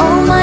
All my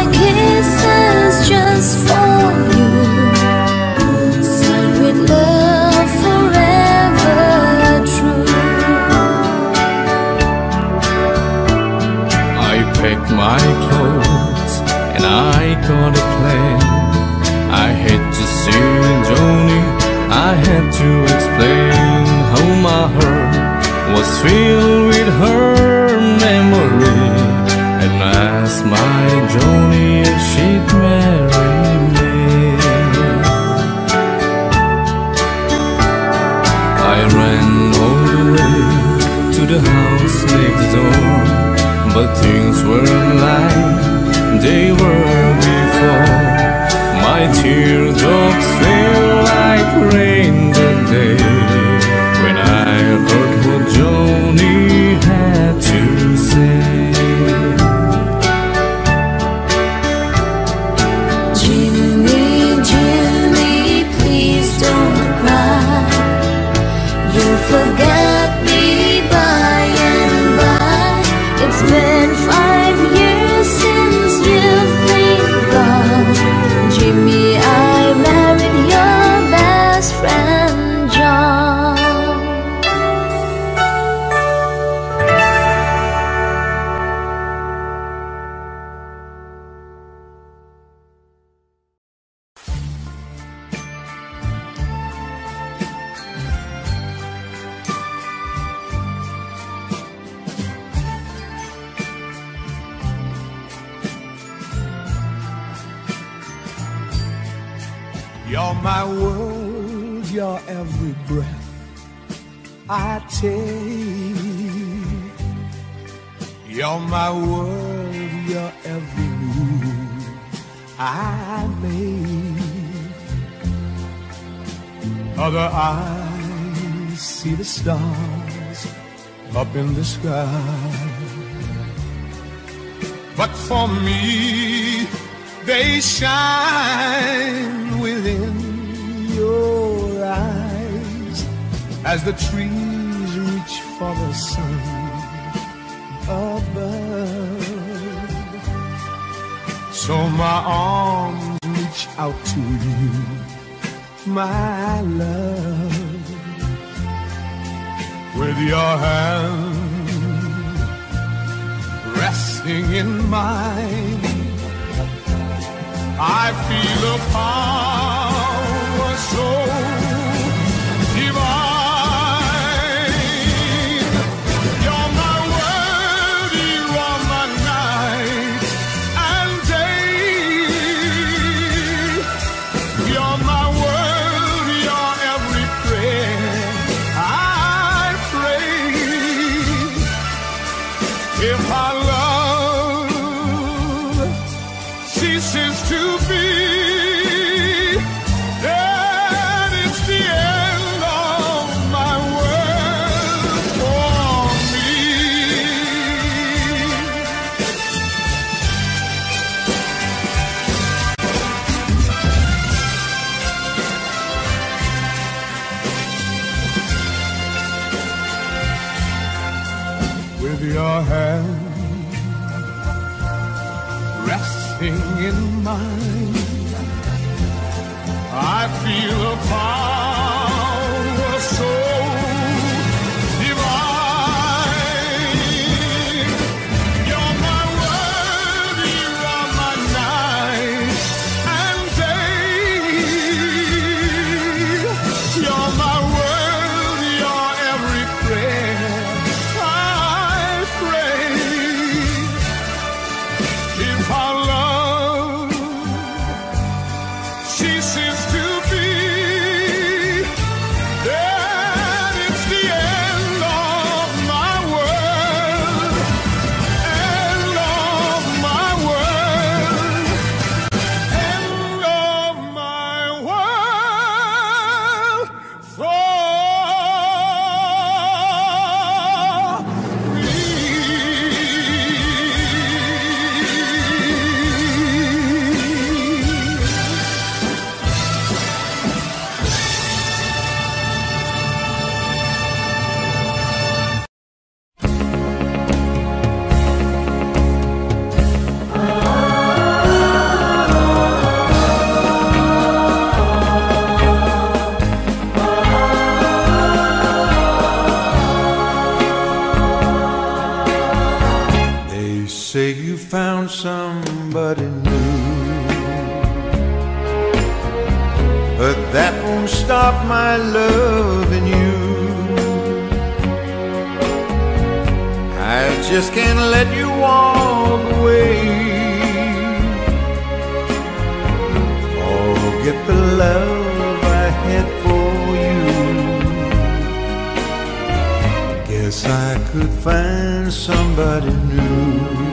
I could find somebody new.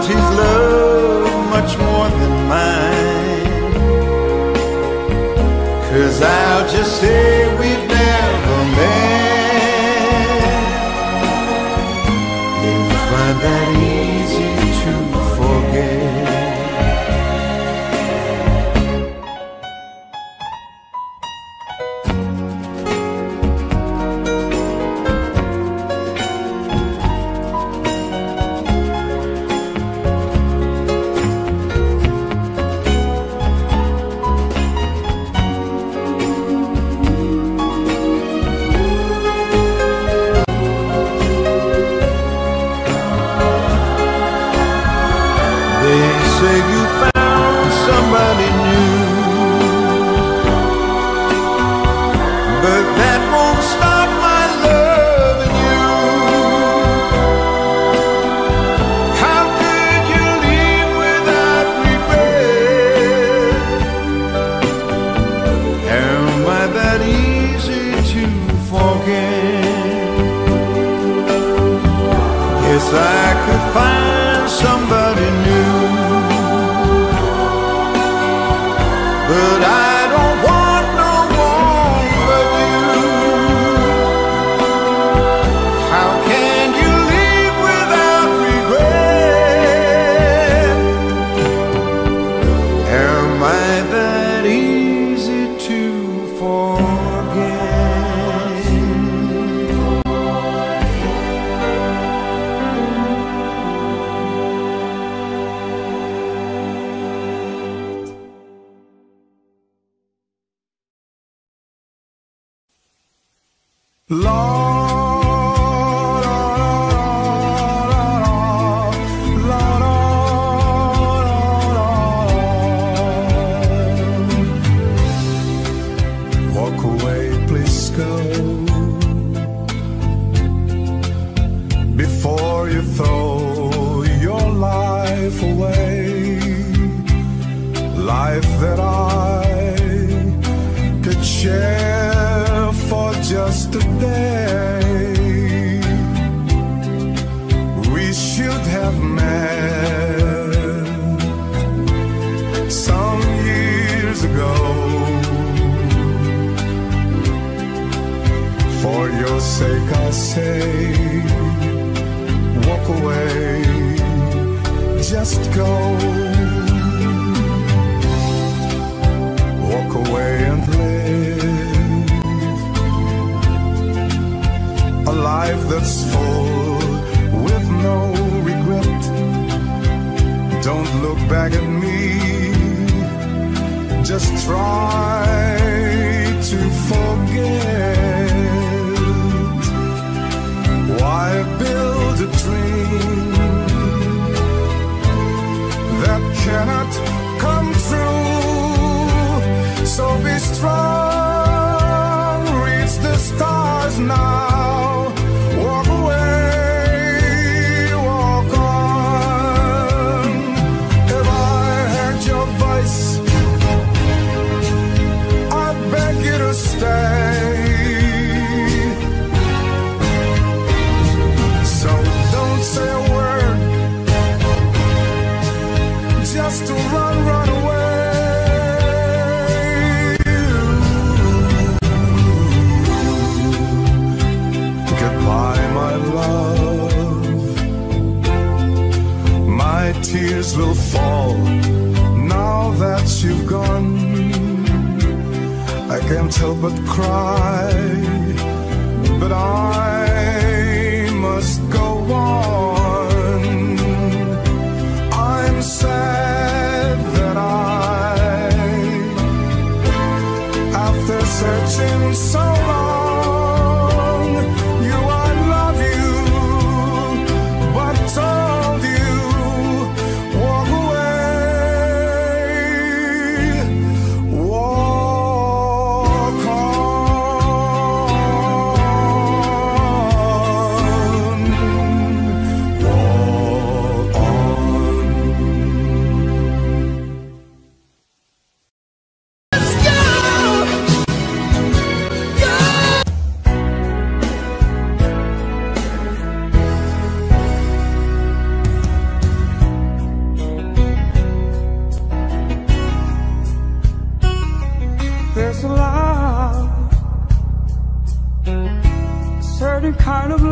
found his love much more than mine. Cause I'll just say we've before you throw your life away. Life that I could share for just a day. We should have met some years ago. For your sake, I say, away, just go. Walk away and live a life that's full with no regret. Don't look back at me, just try to forget. Why build a that cannot come true? So be strong, reach the stars now. Help but cry, but I kind of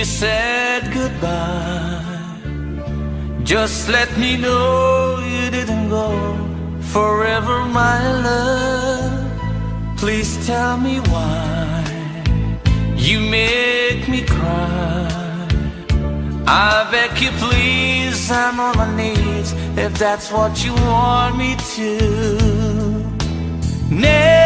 you said goodbye. Just let me know you didn't go forever, my love. Please tell me why you make me cry. I beg you, please, I'm on my knees if that's what you want me to. Never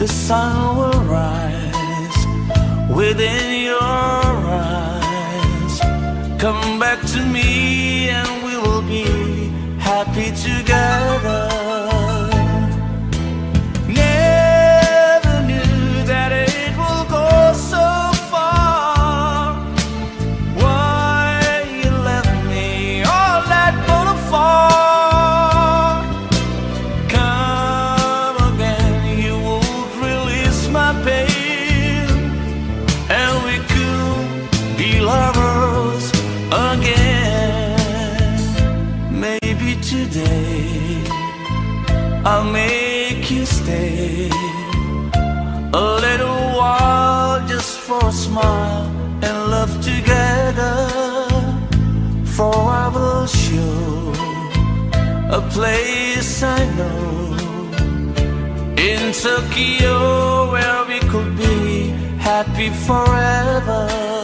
the sun will rise within your eyes. Come back to me and we will be happy together. I'll make you stay a little while just for a smile and love together. For I will show a place I know in Tokyo where we could be happy forever.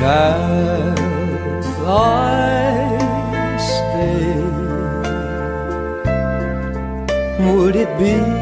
Shall I stay? Would it be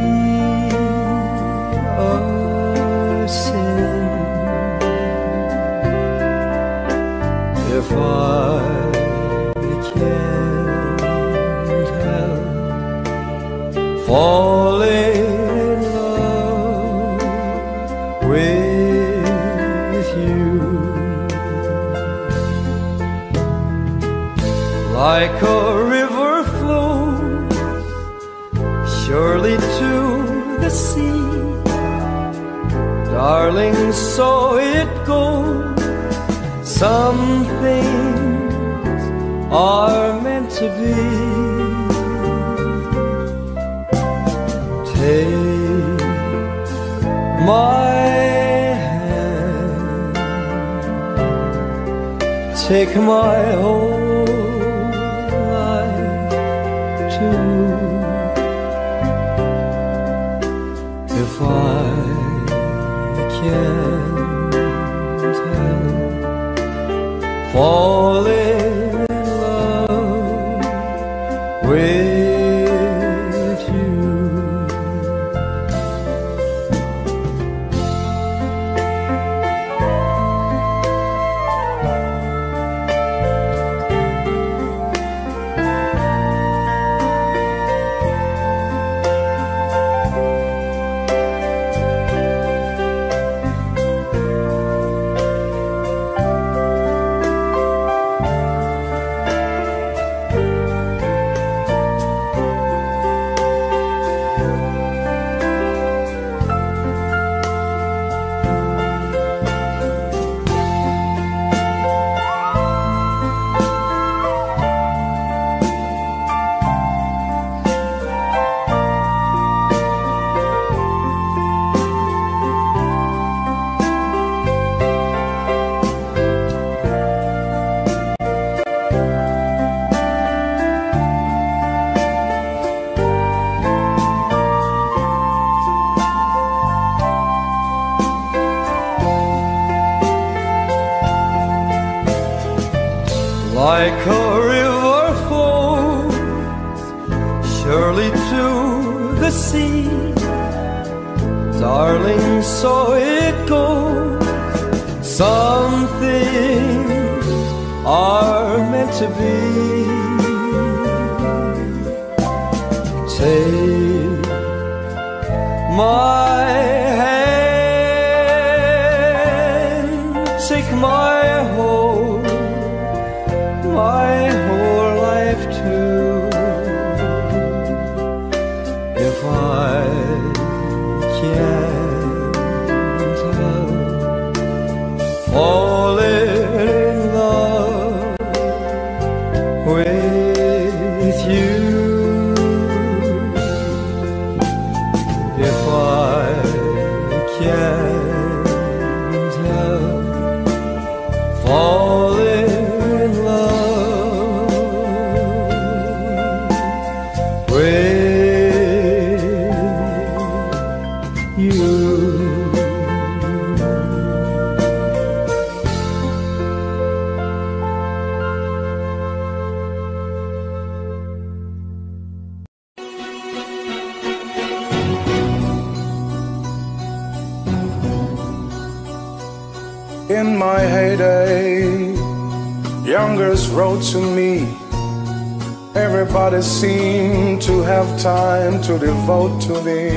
take my whole are meant to be. Take my Everybody seemed to have time to devote to me.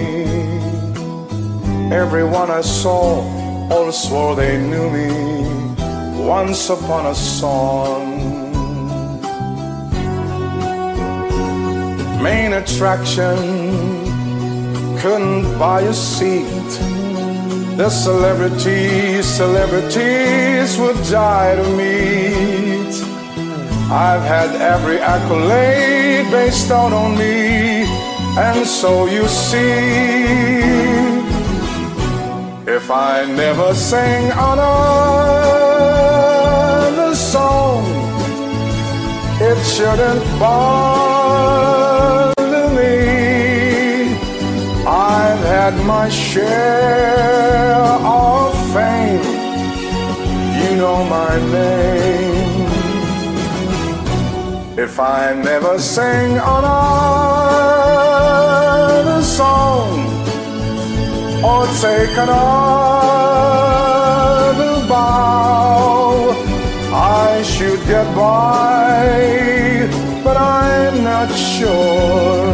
Everyone I saw all swore they knew me once upon a song. Main attraction couldn't buy a seat. The celebrities, celebrities would die to meet. I've had every accolade bestowed on me, and so you see, if I never sang another song, it shouldn't bother me. I've had my share of fame, you know my name. If I never sing another song or take another bow, I should get by, but I'm not sure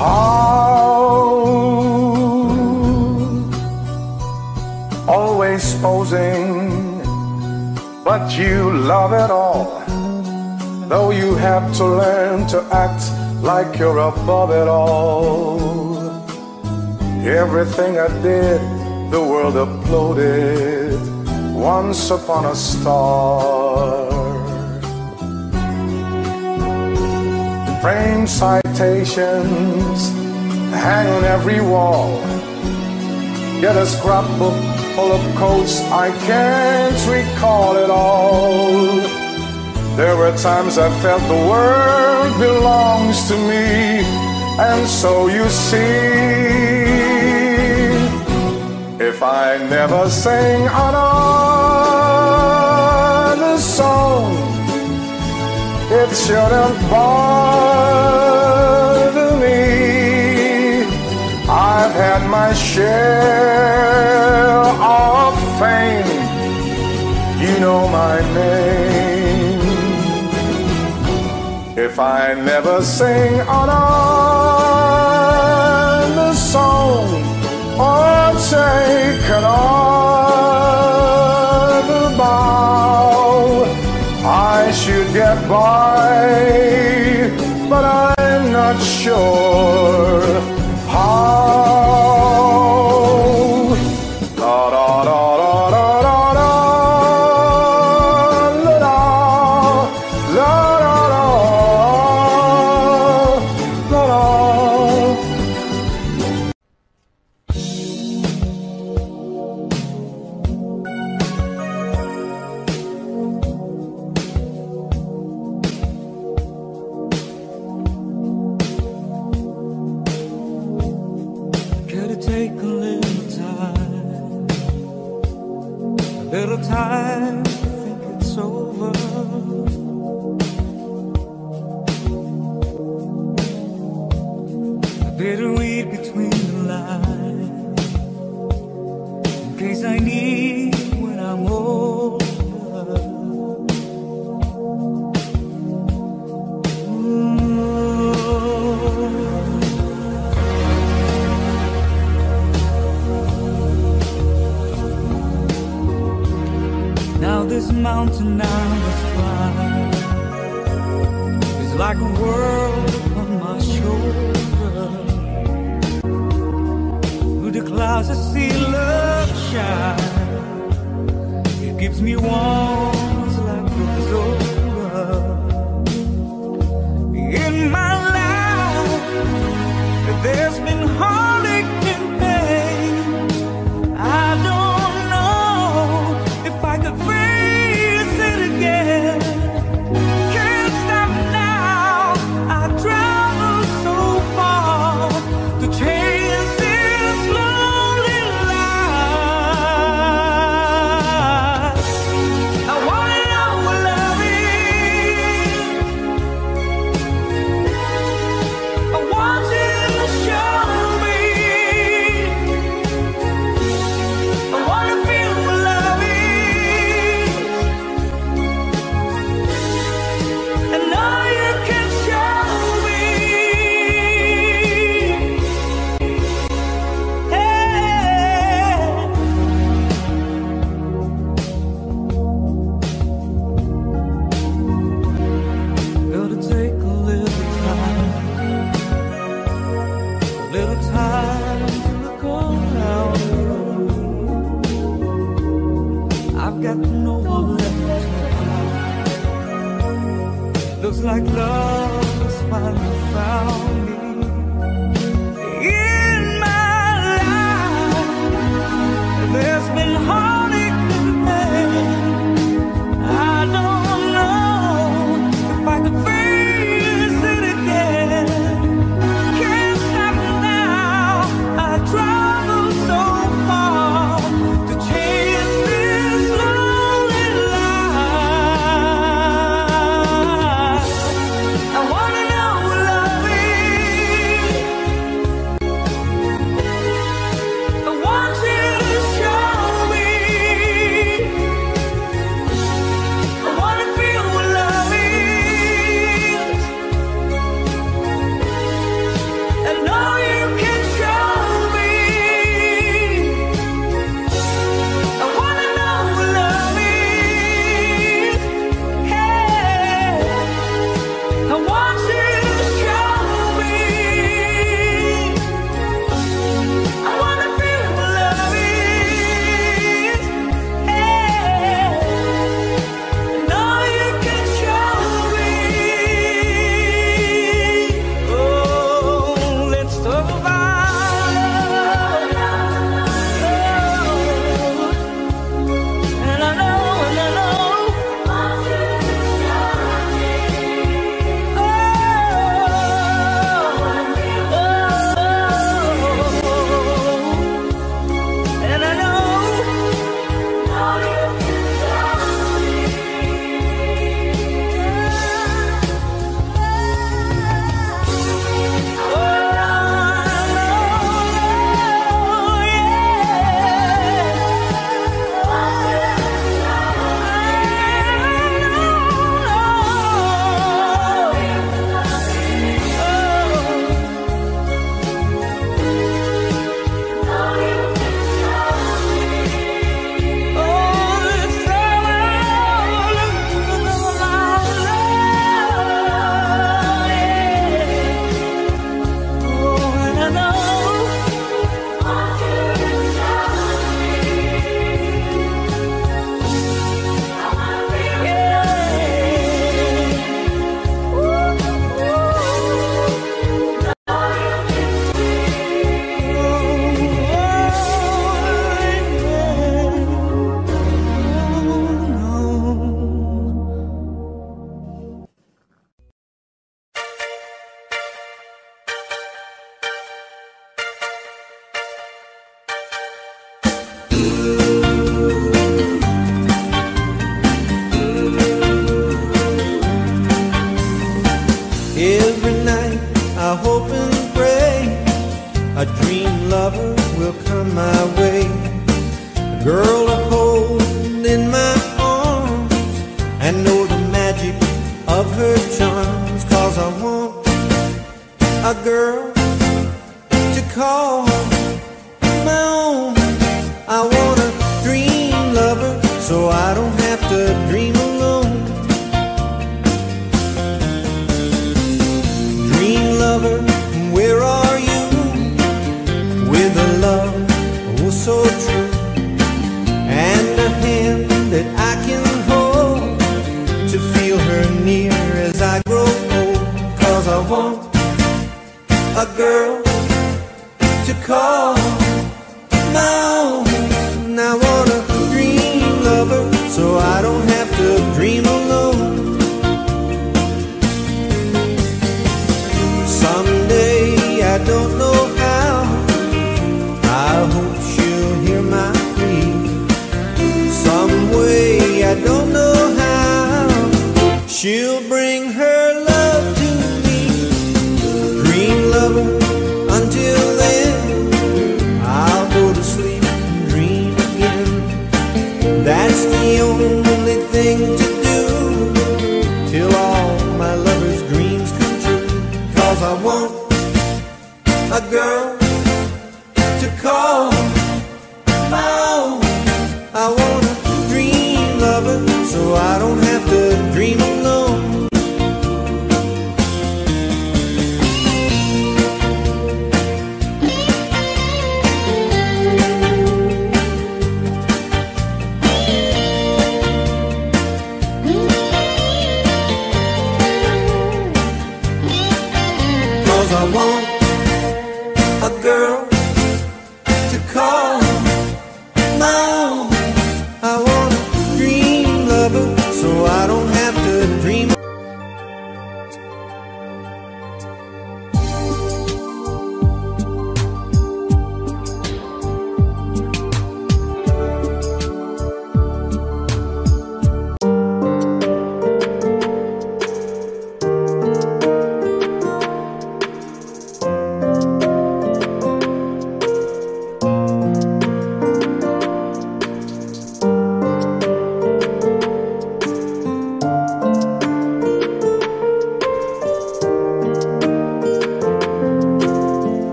how. Always posing, but you love it all. Though you have to learn to act like you're above it all. Everything I did, the world applauded once upon a star. Frame citations hang on every wall. Get a scrapbook full of quotes, I can't recall it all. There were times I felt the world belongs to me, and so you see, if I never sing another song, it shouldn't bother me. I've had my share of fame, you know my name. If I never sing another song or take another bow, I should get by, but I'm not sure how.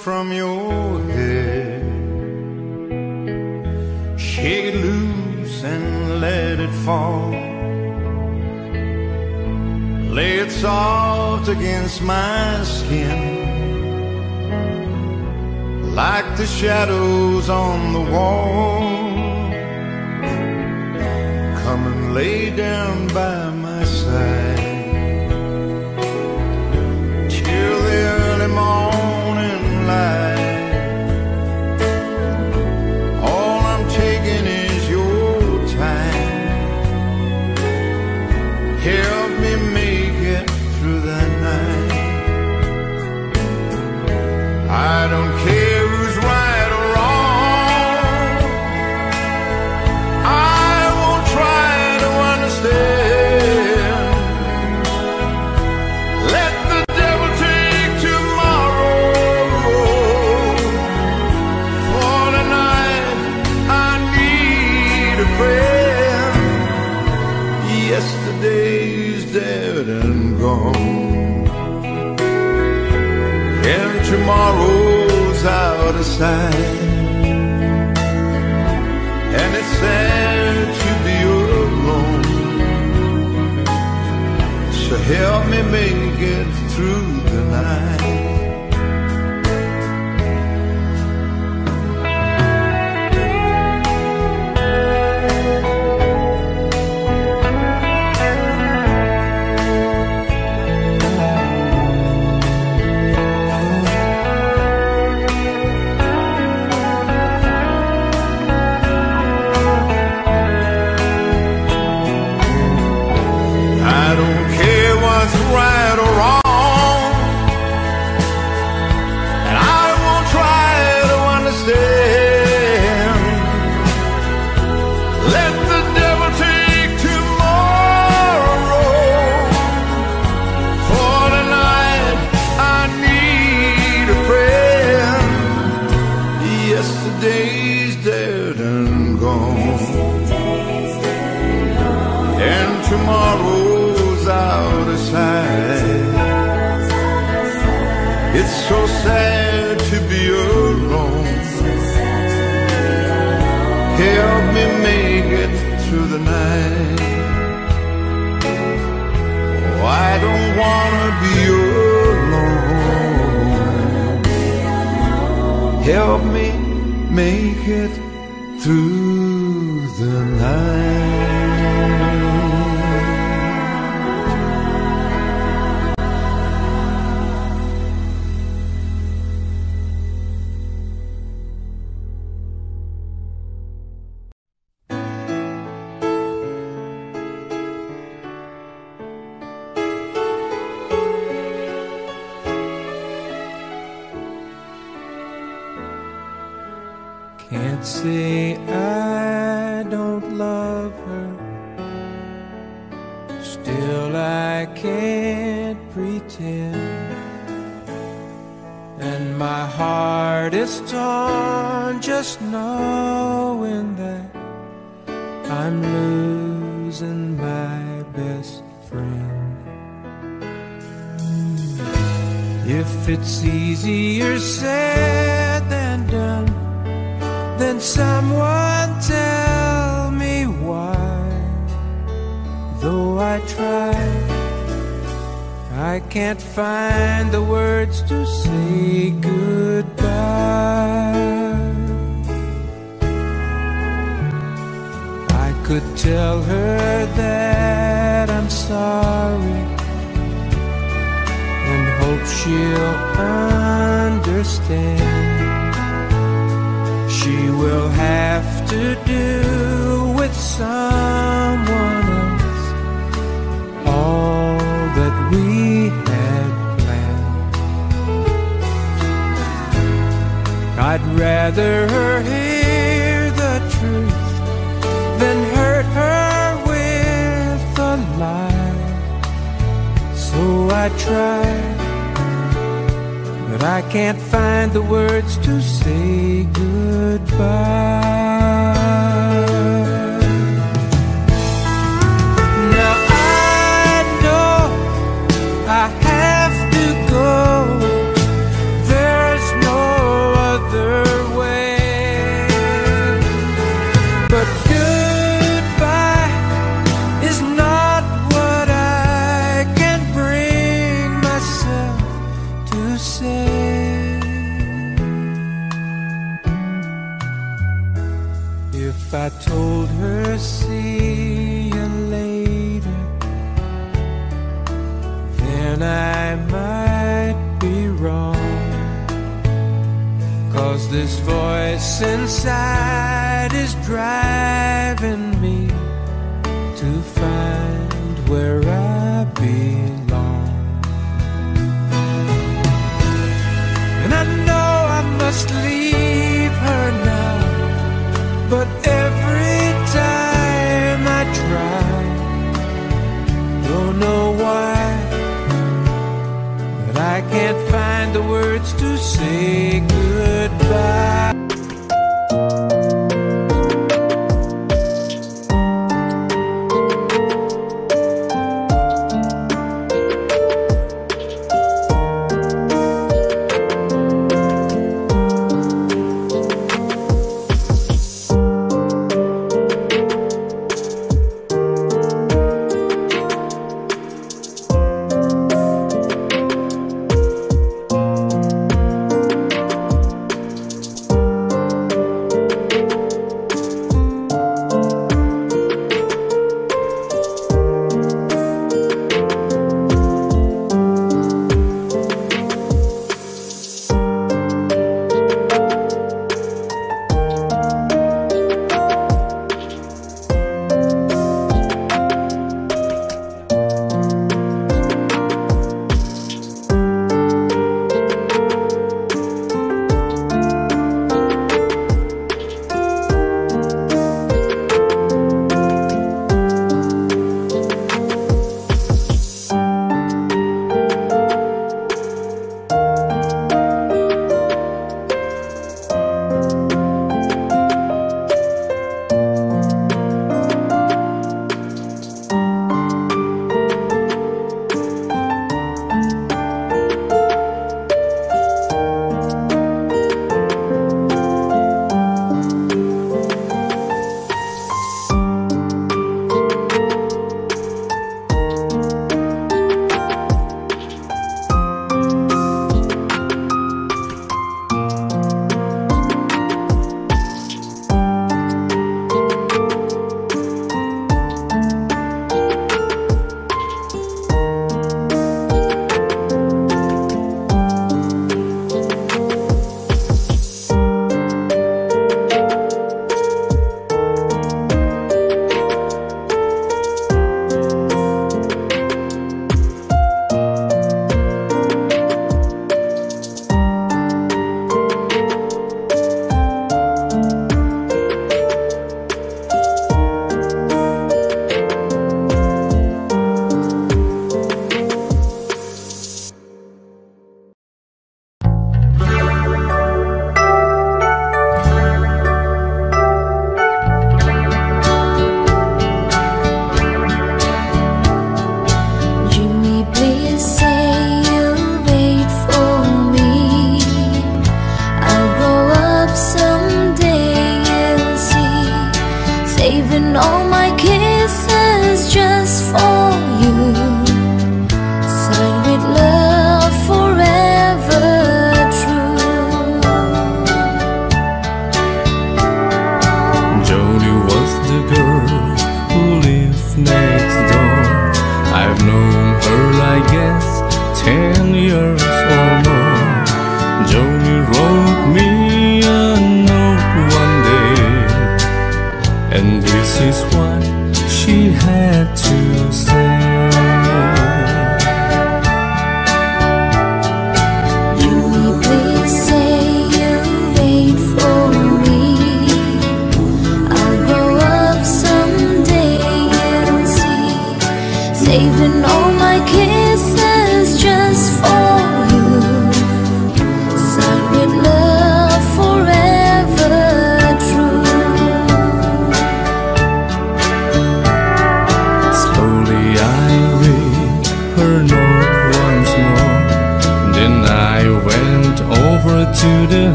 From your I'm losing my best friend. If it's easier said than done, then someone tell me why. Though I try, I can't find the words to say goodbye. Could tell her that I'm sorry and hope she'll understand. She will have to do with someone else all that we had planned. I'd rather her So I try, but I can't find the words to say goodbye. This voice inside is driving me to find where I belong. And I know I must leave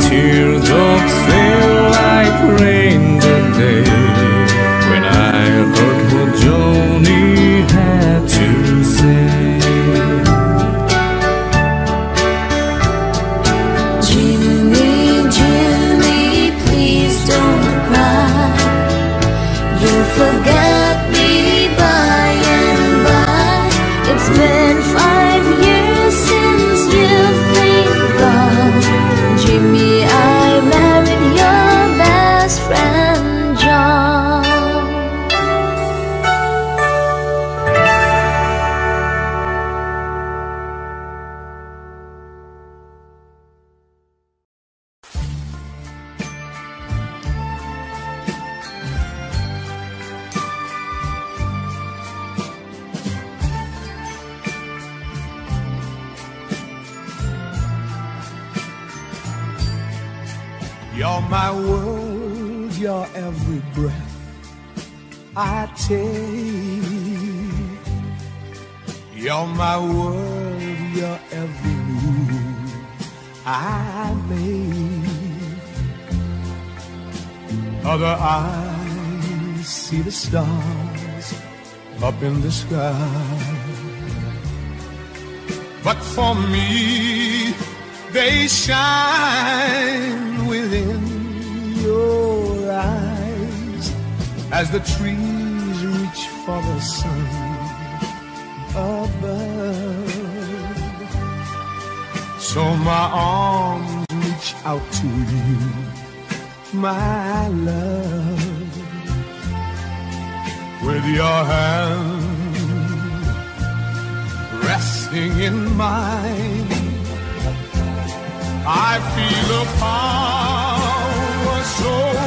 teardrops feel like rain. sky. But for me, they shine within your eyes as the trees reach for the sun above. So my arms reach out to you, my love, with your hand in mine, I feel a power so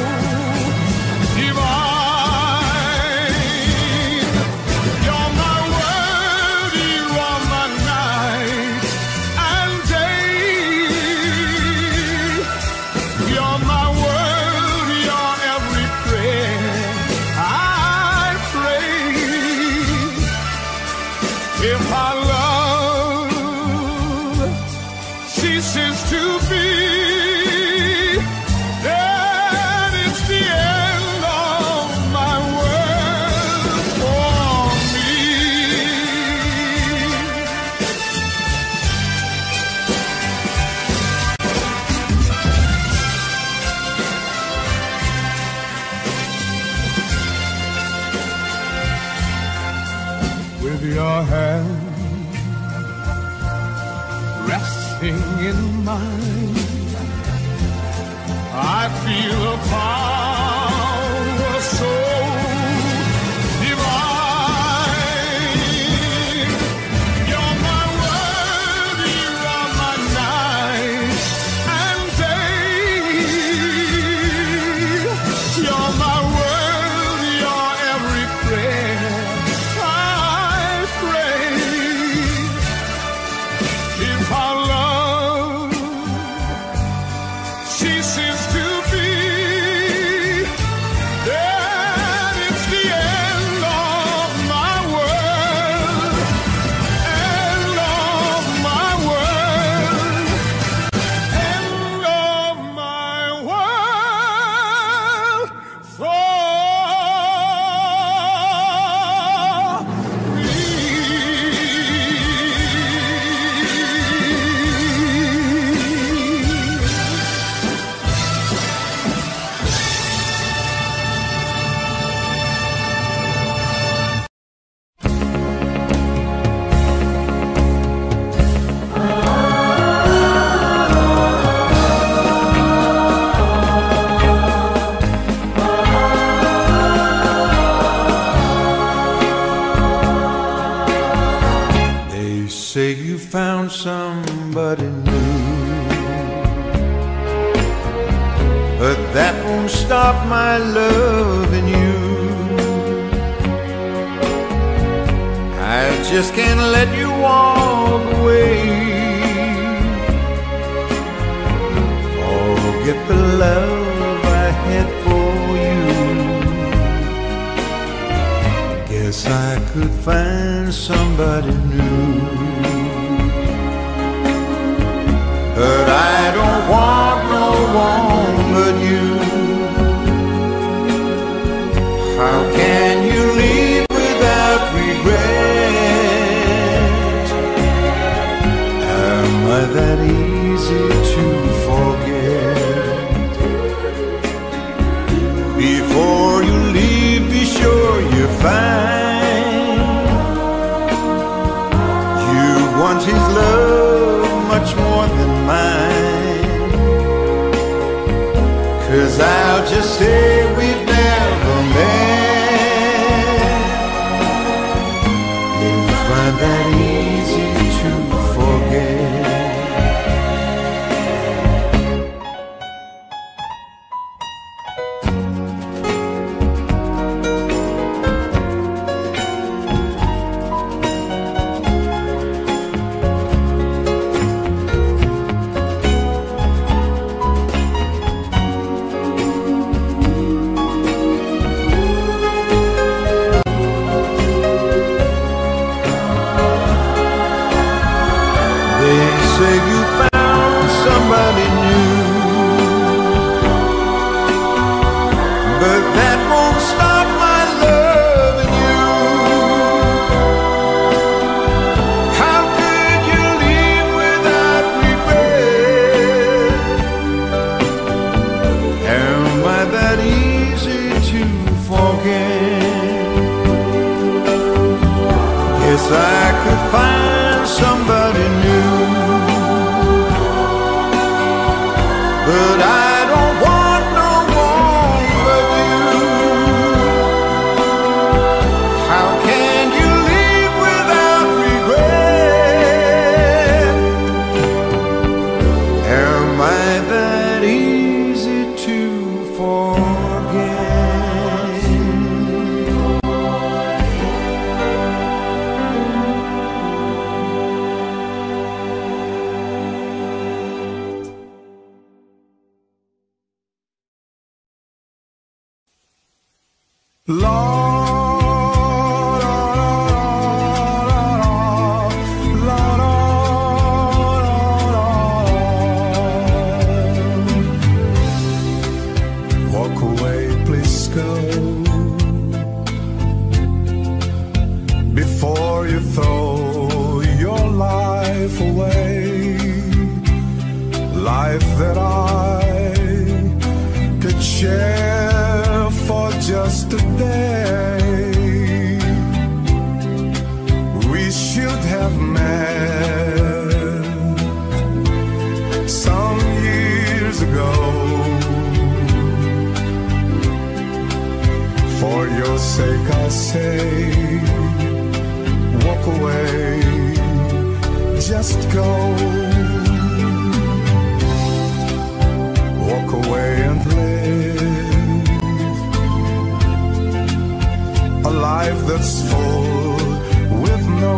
no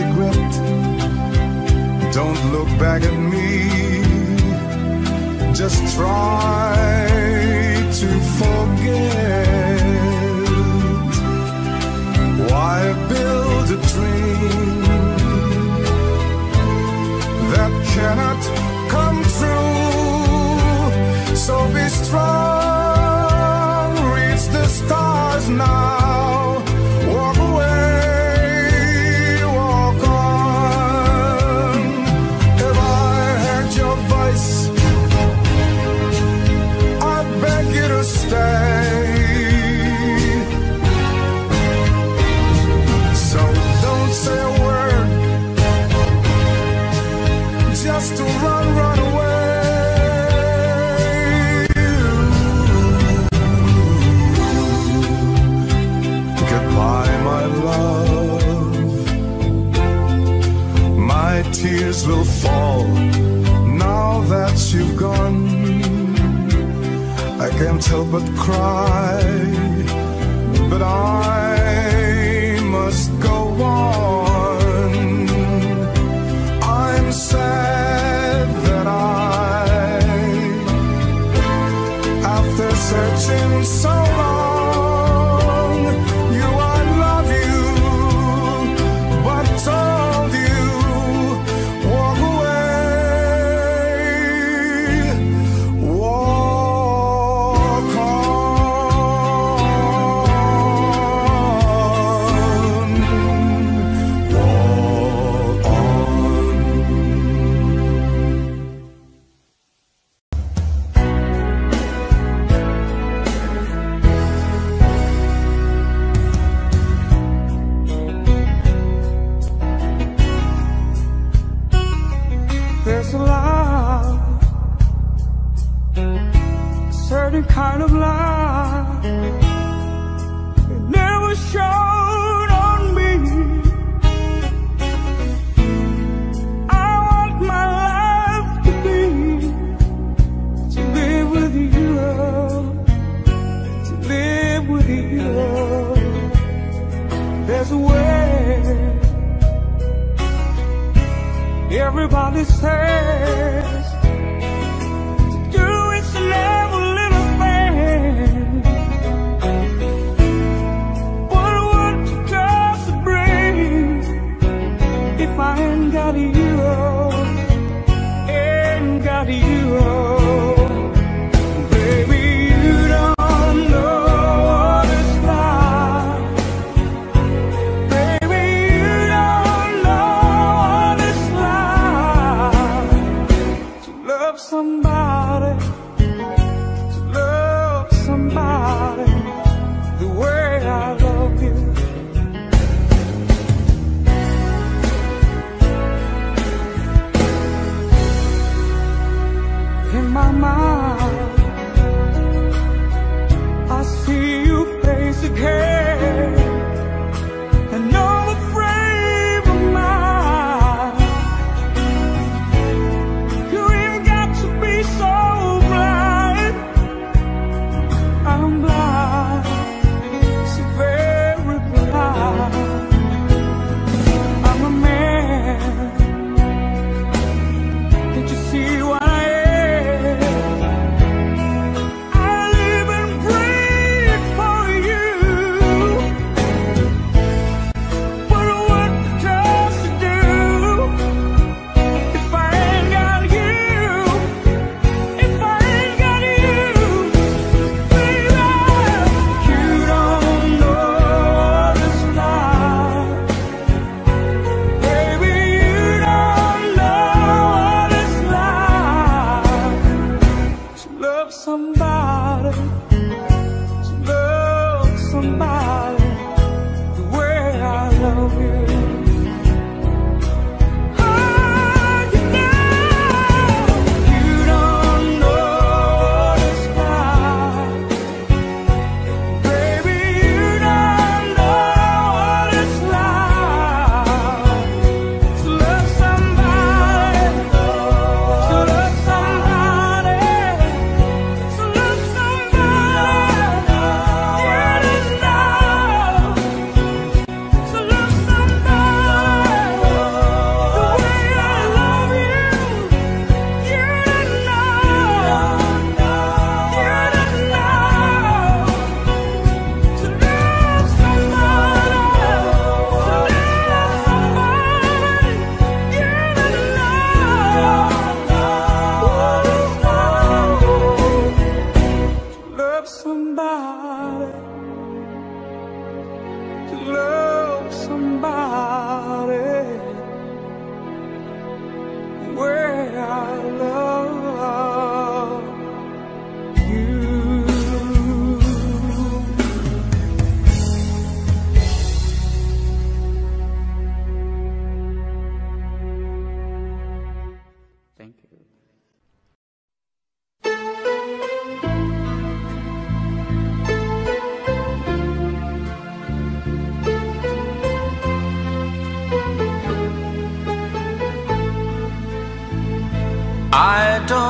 regret. Don't look back at me. Just try to forget. Why build a dream that cannot come true? So be strong. help but cry, but I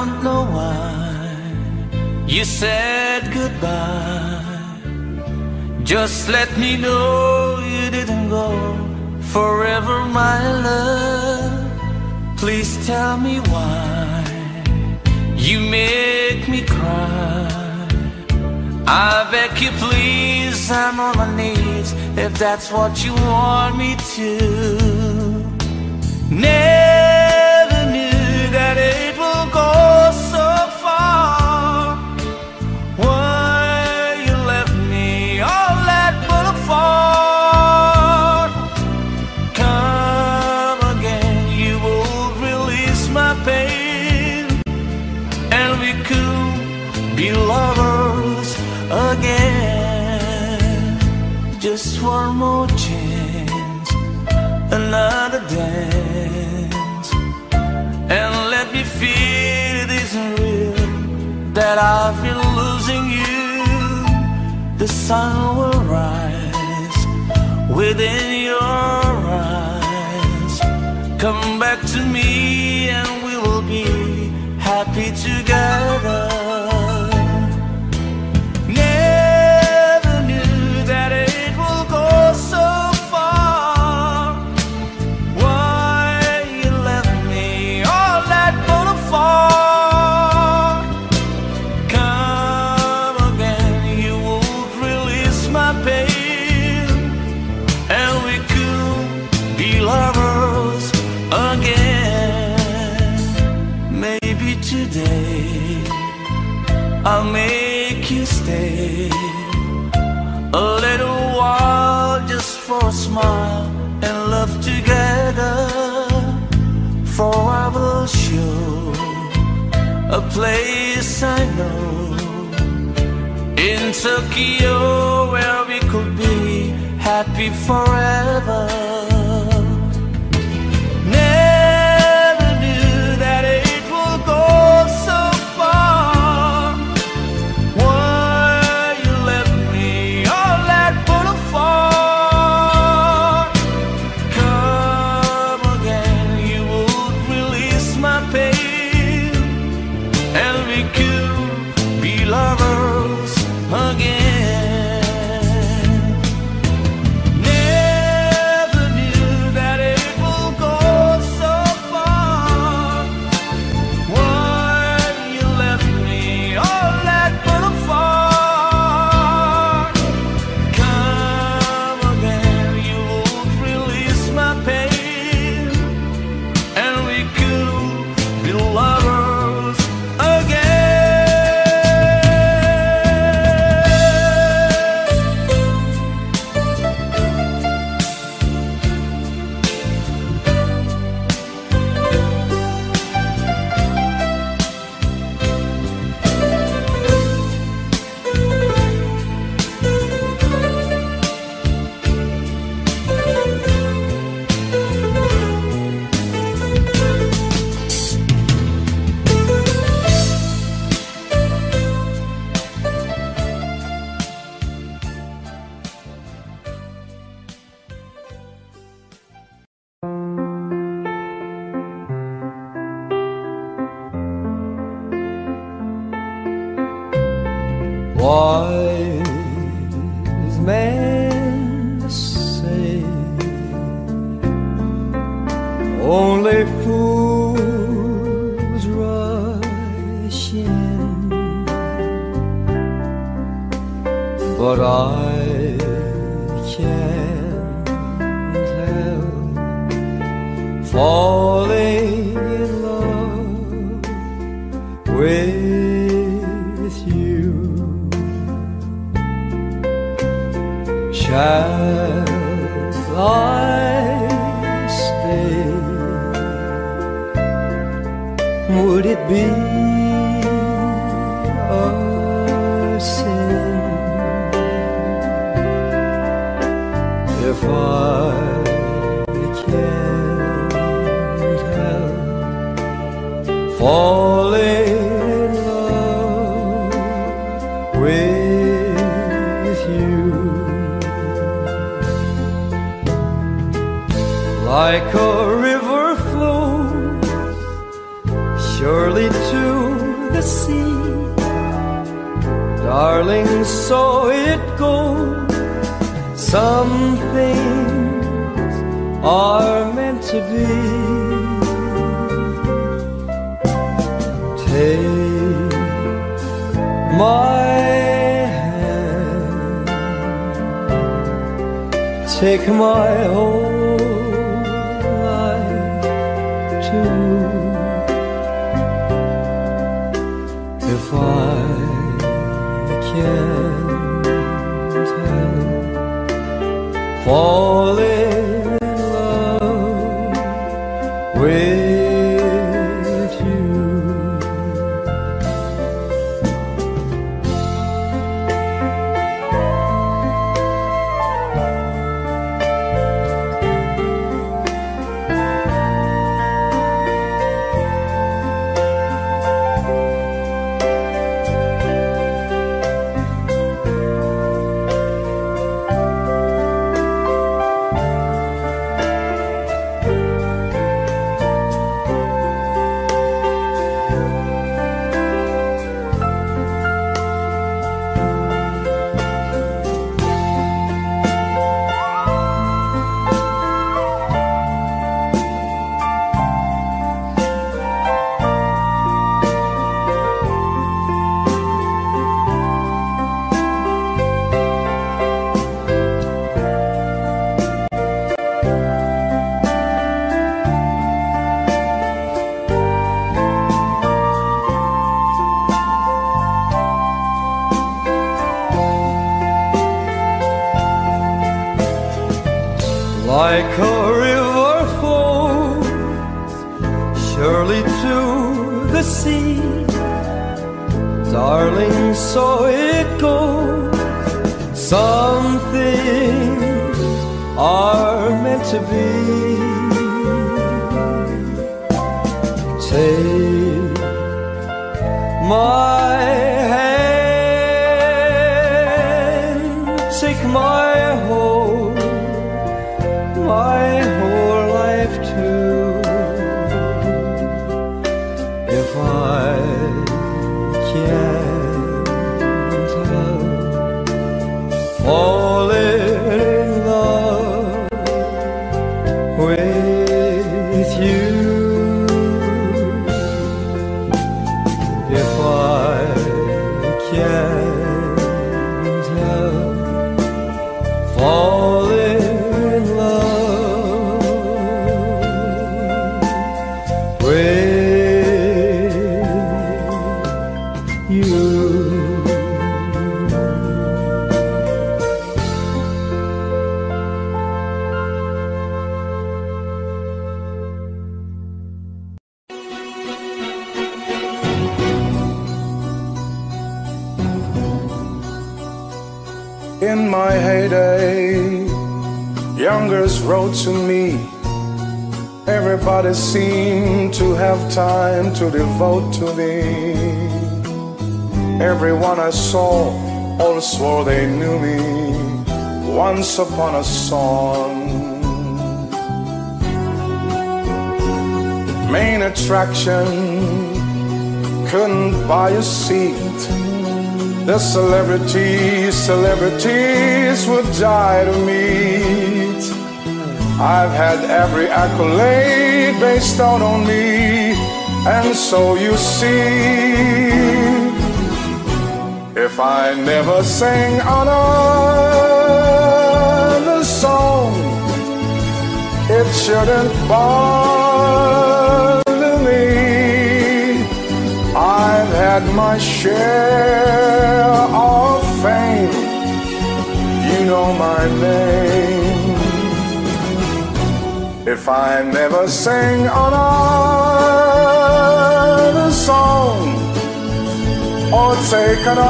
don't know why you said goodbye. Just let me know you didn't go forever, my love. Please tell me why you make me cry. I beg you, please, I'm on my knees if that's what you want me to. Never sun will rise within your eyes. Come back to me and we will be happy together. Tokyo where we could be happy forever. are meant to be. Take my hand, take my hold. everybody seemed to have time to devote to me. Everyone I saw all swore they knew me once upon a song. Main attraction couldn't buy a seat. The celebrities, celebrities would die to me. I've had every accolade bestowed on me, and so you see, if I never sang another song, it shouldn't bother me. I've had my share of fame, you know my name. If I never sing another song or take another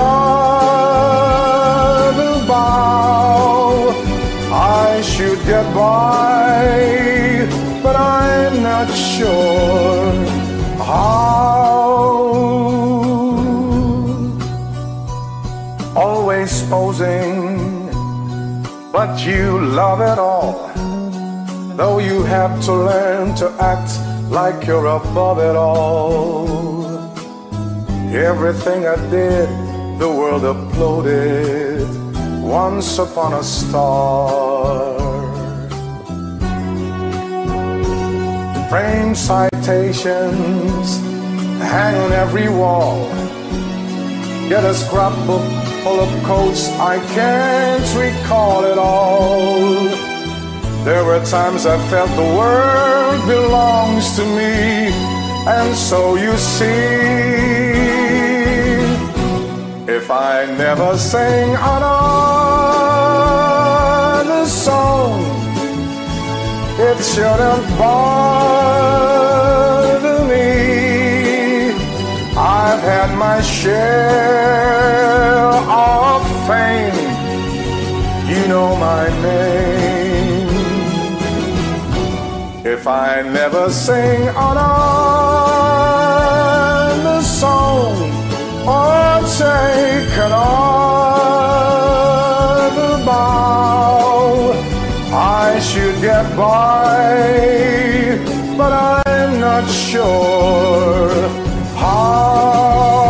bow, I should get by, but I'm not sure how. Always posing, but you love it all. Though you have to learn to act like you're above it all. Everything I did, the world applauded. once upon a star. Frame citations hang on every wall. Get a scrapbook full of quotes, I can't recall it all. There were times I felt the world belongs to me, and so you see, if I never sing another song, it shouldn't bother me. I've had my share of fame, you know my name. I never sing another song or take another bow, I should get by, but I'm not sure how.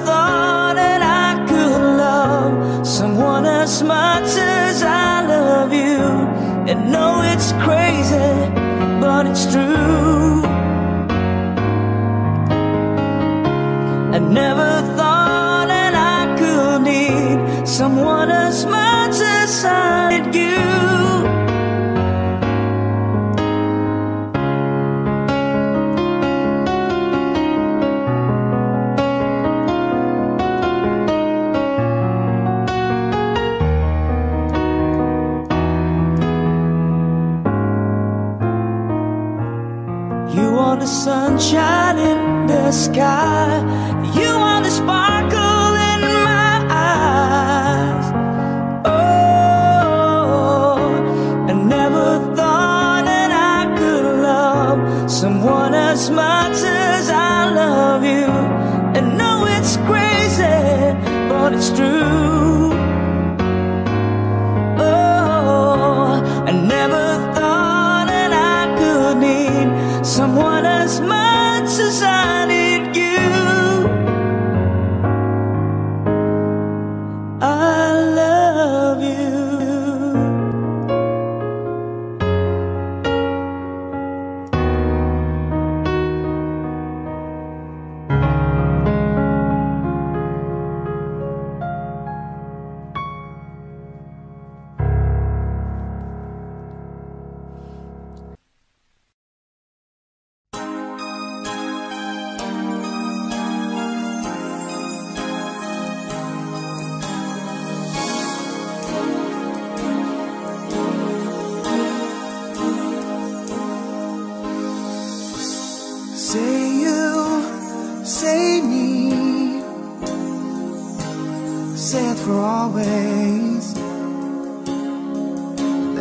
someone as much as I love you. And know it's crazy, but it's true. I never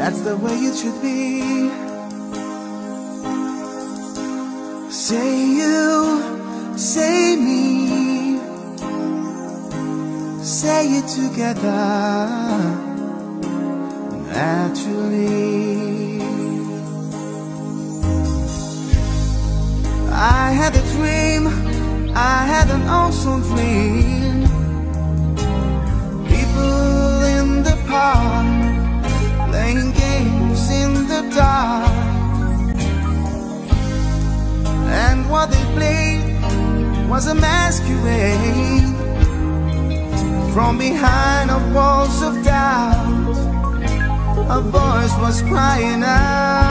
That's the way it should be. Say you, say me, say it together naturally. I had a dream, I had an awesome dream. People in the park playing games in the dark. And what they played was a masquerade from behind the walls of doubt. A voice was crying out.